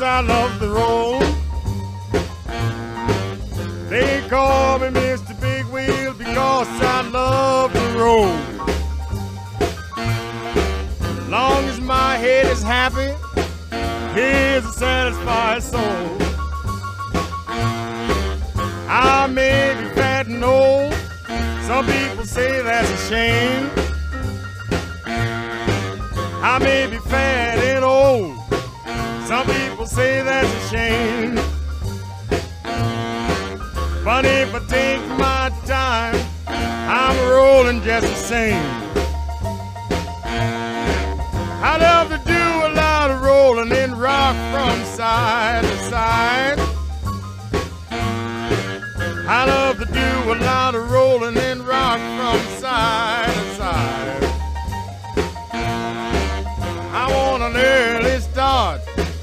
I love the road. They call me Mr. Big Wheel because I love the road. Long as my head is happy, here's a satisfied soul. I may be fat and old, some people say that's a shame. I may be fat say that's a shame. But if I take my time, I'm rolling just the same. I love to do a lot of rolling and rock from side to side. I love to do a lot of rolling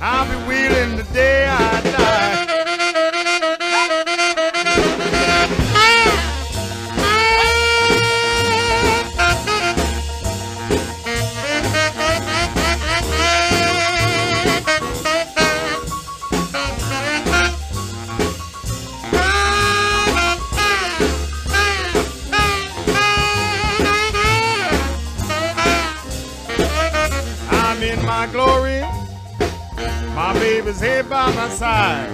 I'll be wheeling the day I die. I'm in my glory. My baby's here by my side.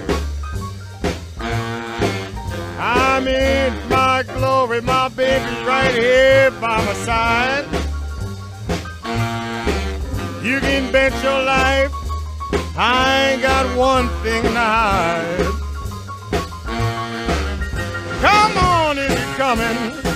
I'm in my glory. My baby's right here by my side. You can bet your life I ain't got one thing to hide. Come on if you're coming.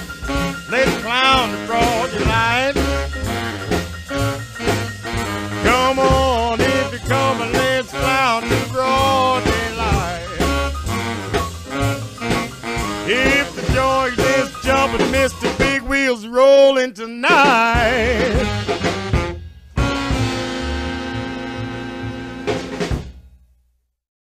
Mr. Big Wheels rolling tonight.